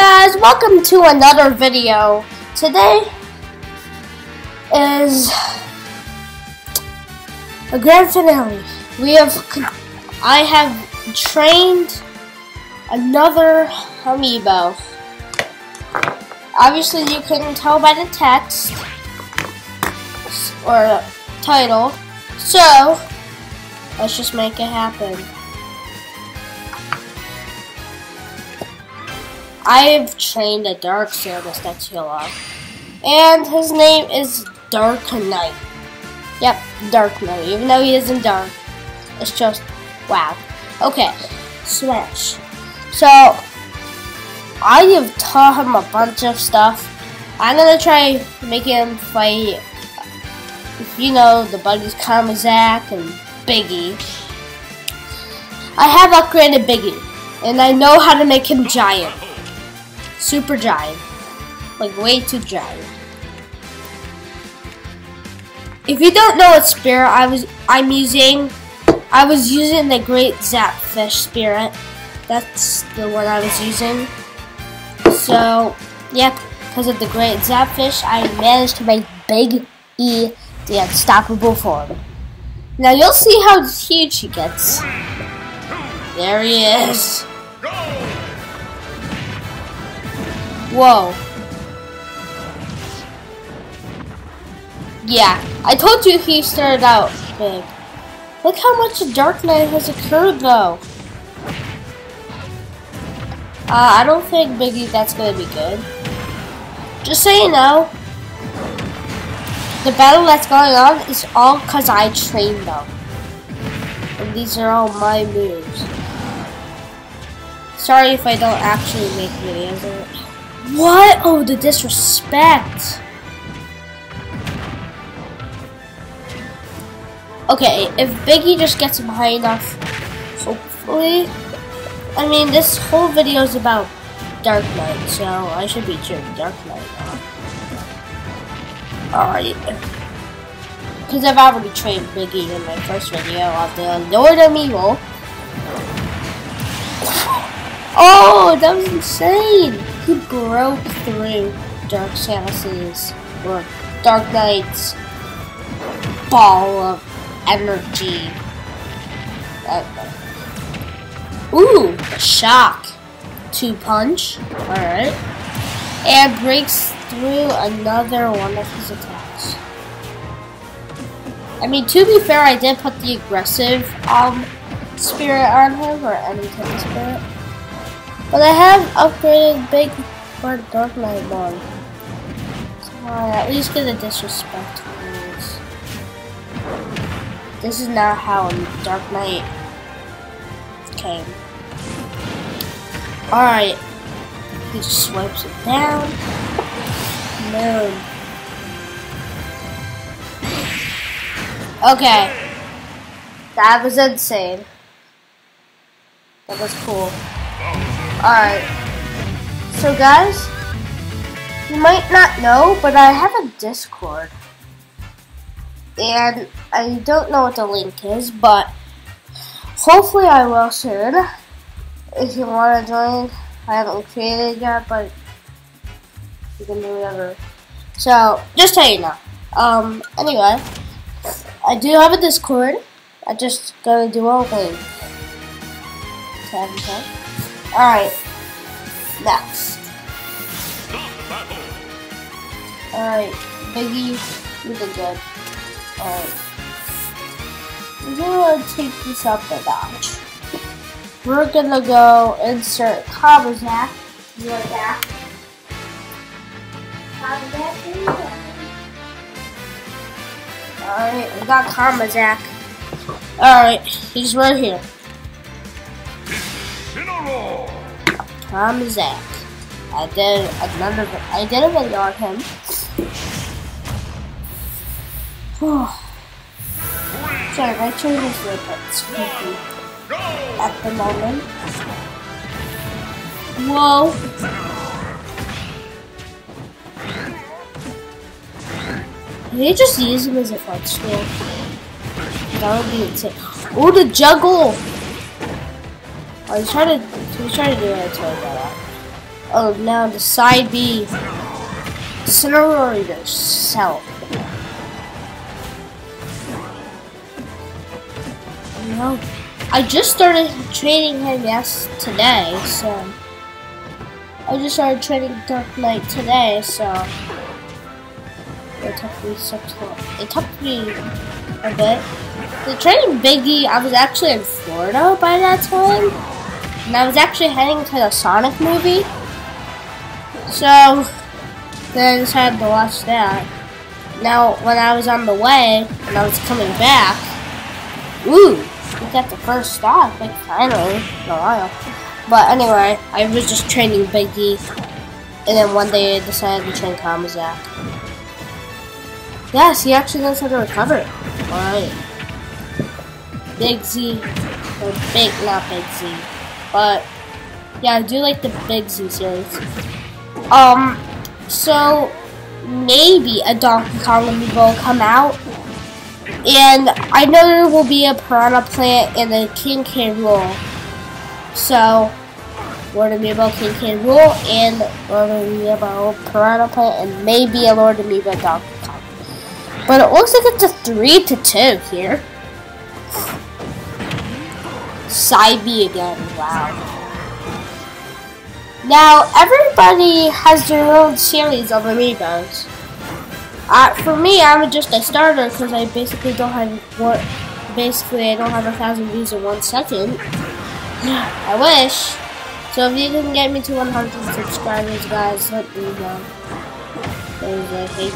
guys, welcome to another video. Today is a grand finale. We have, I have trained another amiibo. Obviously you couldn't tell by the text or title, so let's just make it happen. I've trained a Dark Samus that you love. And his name is Dark Knight. Yep, Dark Knight, even though he isn't dark. It's just, wow. Okay, Switch. So, I have taught him a bunch of stuff. I'm gonna try making him fight, you know, the buddies Karmazak and Biggie. I have upgraded Biggie, and I know how to make him giant. Super giant. Like way too giant. If you don't know what spirit I was I'm using, I was using the Great Zapfish spirit. That's the one I was using. So, yep, because of the Great Zapfish, I managed to make Big E the unstoppable form. Now you'll see how huge he gets. There he is. Whoa. Yeah, I told you he started out big. Look how much Dark Knight has occurred though. Uh, I don't think Biggie that's gonna be good. Just so you know, the battle that's going on is all because I trained them. And these are all my moves. Sorry if I don't actually make videos of it. What? Oh, the disrespect. Okay, if Biggie just gets behind us, hopefully. I mean, this whole video is about Dark Knight, so I should be cheering Dark Knight on. Alright. Because I've already trained Biggie in my first video of the Lord of Evil. Oh, that was insane! He broke through Dark Samus's or Dark Knight's ball of energy. Ooh, shock. Two punch. Alright. And breaks through another one of his attacks. I mean, to be fair, I did put the aggressive um, spirit on him, or of spirit. But I have upgraded Big for Dark Knight one. So I at least get a disrespect. This is not how Dark Knight came. Alright. He just swipes it down. No. Okay. That was insane. That was cool. Alright. So guys, you might not know, but I have a Discord. And I don't know what the link is, but hopefully I will soon. If you want to join, I haven't created yet, but you can do whatever. So, just so you know. Um, anyway, I do have a Discord. I just gotta do a link. Alright. Next. Alright. Biggie, you did good. Alright. We're gonna take this up a notch. We're gonna go insert Karmazak. You're back. Alright, we got Karmazak. Alright, he's right here. Tom Zach. I did another. I did a video on him. Sorry, my chair is a bit squeaky at the moment. Whoa. Can you just use him as a footstool? That would be insane. Oh, the juggle! Oh, he's trying to, he's trying to do it to that. Oh, now the side B. Scenario self. No. I just started training him yes today, so I just started training Dark Knight today, so it took me six it took me a bit. The training Biggie, I was actually in Florida by that time. And I was actually heading to the Sonic movie. So then I decided to watch that. Now when I was on the way and I was coming back, ooh, we got the first stop, like finally, in a while. But anyway, I was just training Biggie, and then one day I decided to train Kamazak. Yes, he actually knows how to recover. Alright. Big Z, or Big, not Big Z, but yeah, I do like the Big Z series. Um, so maybe a Donkey Kong amiibo will come out. And I know there will be a Piranha Plant and a King K. Rool. So, Lord Amiibo King K. Rool and Lord Amiibo Piranha Plant and maybe a Lord Amiibo Donkey Kong. But it looks like it's a 3 to 2 here. B again, wow. Now, everybody has their own series of amiibos. Uh, for me, I'm just a starter because I basically don't have what. Basically, I don't have a thousand views in one second. I wish. So if you can get me to 100 subscribers, guys, let me know. There's a hey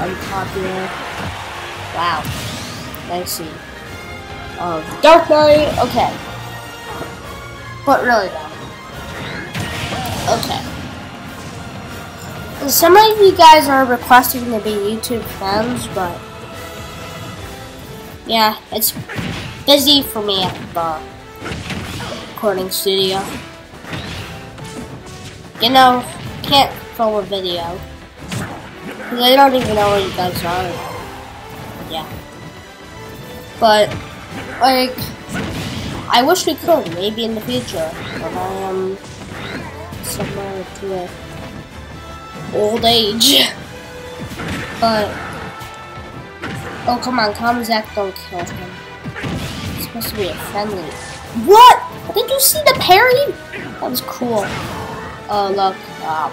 Unpopular. Wow. Nice see. Um, Dark Knight. Okay. But really though. Okay. Some of you guys are requesting to be YouTube fans, but yeah, it's busy for me at the recording studio. You know, can't film a video. Because I don't even know where you guys are. Yeah. But, like, I wish we could, maybe in the future. But I am somewhere to a old age. But oh come on, Kamazak don't kill him. It's supposed to be a friendly. What? Did you see the parry? That was cool. Oh look. Oh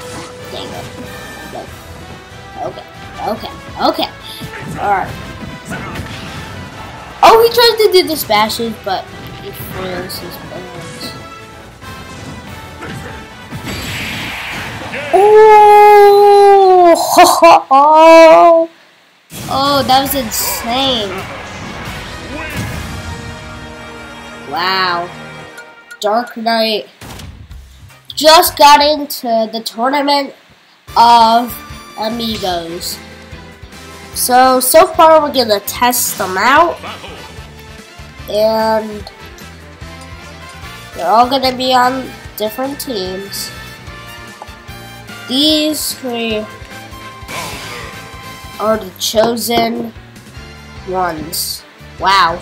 dang it. Okay. Okay. Okay. Alright. Oh, he tries to do the smashes, but he fails his Oh! oh, that was insane. Wow. Dark Knight just got into the tournament of Amigos. So, so far we're gonna test them out. And they're all gonna be on different teams. These three are the chosen ones. Wow.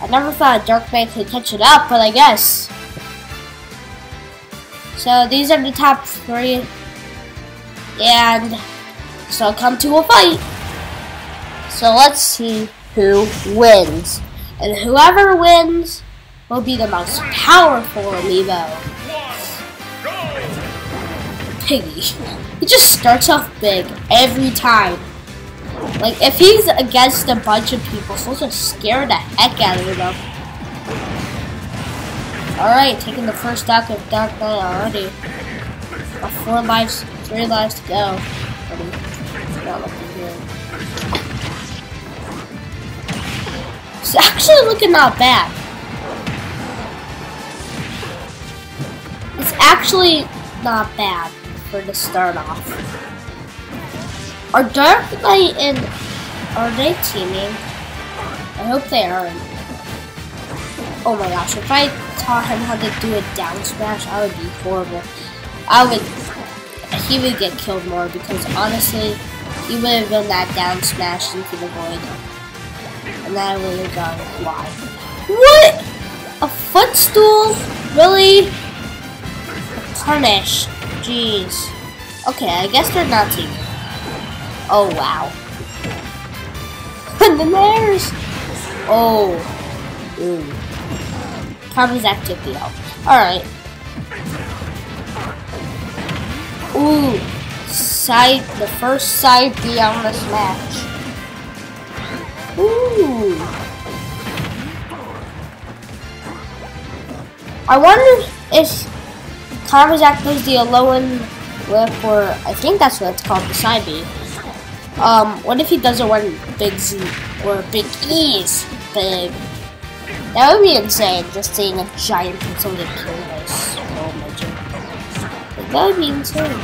I never thought Dark Knight could catch it up, but I guess. So these are the top three. And so come to a fight. So let's see who wins. And whoever wins will be the most powerful amiibo. Piggy. He just starts off big every time. Like, if he's against a bunch of people, he'll just scare the heck out of them. Alright, taking the first stock of Dark Knight already. four lives, three lives to go. It's actually looking not bad. It's actually not bad for to start off. Are Dark Knight and are they teaming? I hope they aren't. Oh my gosh, if I taught him how to do a down smash, I would be horrible. I would, he would get killed more because honestly, he would have been that down smash into the void. And I would have gone why? What? A footstool? Really? punish. Jeez. Okay, I guess they're not teaming. Oh, wow. and then there's... Oh. Ooh. Tommy's activity out. Alright. Ooh. Side, the first side B on this match. I wonder if Kamazak does the Alolan whip, or I think that's what it's called, the side B. Um, what if he does it when Big Z or Big E's big? That would be insane, just seeing a giant pencil small midget. Like, that would be insane.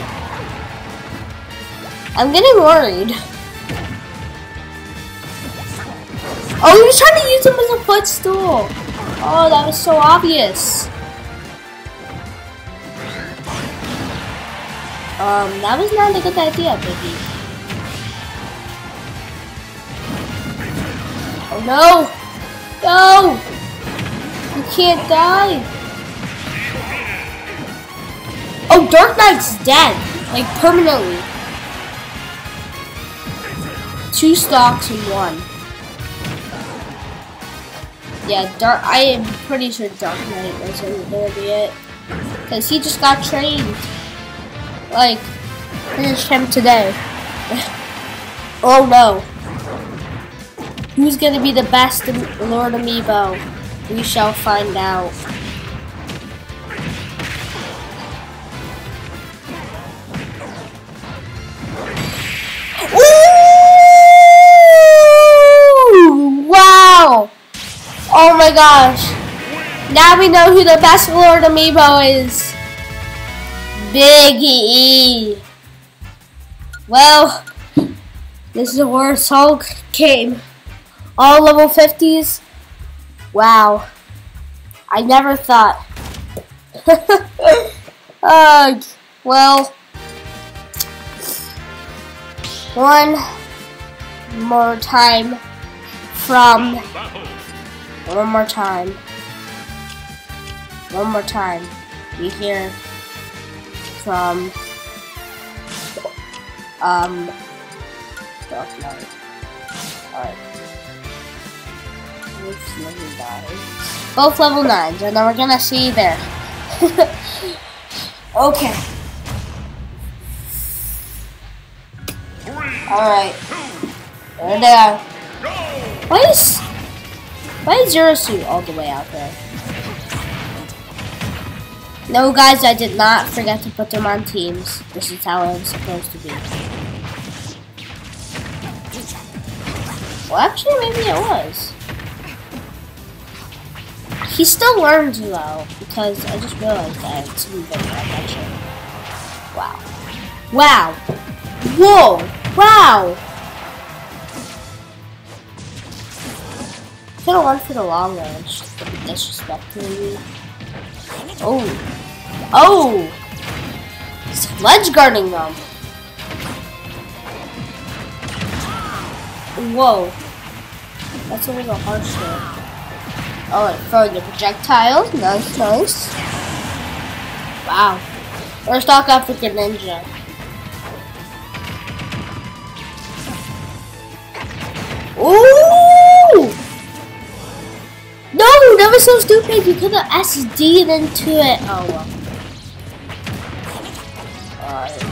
I'm getting worried. Oh, he was trying to use him as a footstool. Oh, that was so obvious. Um, that was not a good idea, baby. Oh no! No! You can't die! Oh, Dark Knight's dead! Like, permanently. Two stocks and one. Yeah, Dark. I am pretty sure Dark Knight isn't gonna be it, cause he just got trained. Like, finished him today. oh no. Who's gonna be the best Lord Amiibo? We shall find out. Gosh. Now we know who the best Lord Amiibo is. Big E. Well, this is where Hulk came. All level 50s. Wow. I never thought. uh, well, one more time from one more time. One more time. We hear from um Dark Knight. Alright. Both level nines. Both level and then we're gonna see there. okay. Alright. There they are. Why is why is Zero Suit all the way out there? No, guys, I did not forget to put them on teams. This is how was supposed to be. Well, actually, maybe it was. He still learns, though, because I just realized that it's better actually. Wow. Wow. Whoa. Wow. Could have went for the long range. Disrespectfully. Oh. Oh! Sledge guarding them. Whoa. That's a little harsh there. Oh, Alright, throwing the projectiles. Nice, nice. Wow. First off, African Ninja. Ooh! That was so stupid. You could have SD'd into it. Oh well. Alright.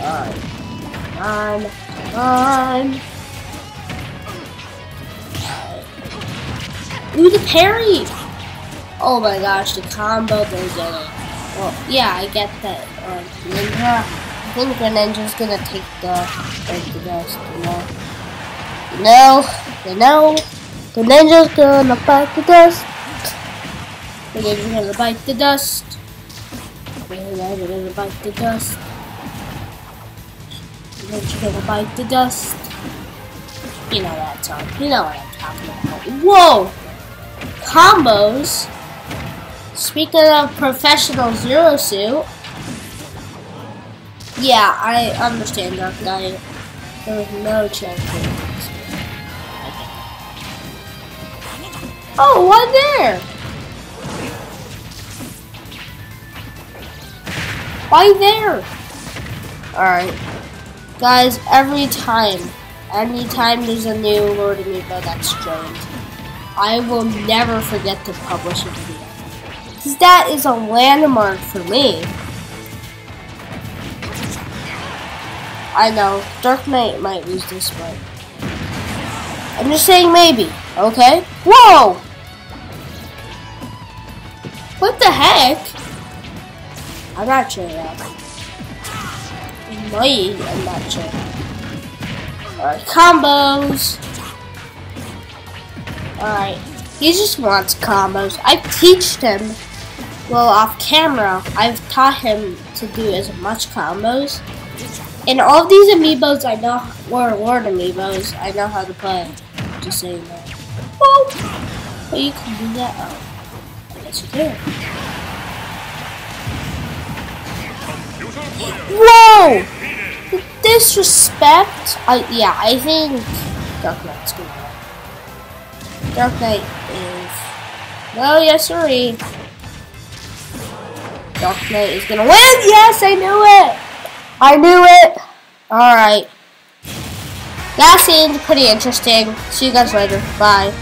Alright. Come on. Ooh, the parry! Oh my gosh, the combo they're getting. Well, yeah, I get that. Ninja, I think Greninja's gonna take the, the dust, you know? No, you know, the ninja's gonna bite the dust. The ninja's gonna bite the dust. The ninja's gonna bite the dust. The ninja's gonna bite the dust. You know that song. You know what I'm talking about. Whoa! Combos. Speaking of professional Zero Suit, yeah, I understand that. There was no chance. Oh, one there. Why there? Alright. Guys, every time, anytime there's a new Lord Amiibo that's joined, I will never forget to publish a video. Because that is a landmark for me. I know, Dark Knight might lose this one. I'm just saying maybe, okay? Whoa! What the heck? I'm not sure yet. Might, I'm not sure. Alright, combos. Alright, he just wants combos. I teach him, well, off camera, I've taught him to do as much combos. And all these amiibos I know were Lord amiibos, I know how to play. Just saying that. Oh! But you can do that. Oh, I guess you can. Whoa! Disrespect. I yeah, I think Dark Knight's gonna win. Dark Knight is well, yes, sorry. Dark Knight is gonna win. Yes, I knew it. I knew it. All right. That seemed pretty interesting. See you guys later. Bye.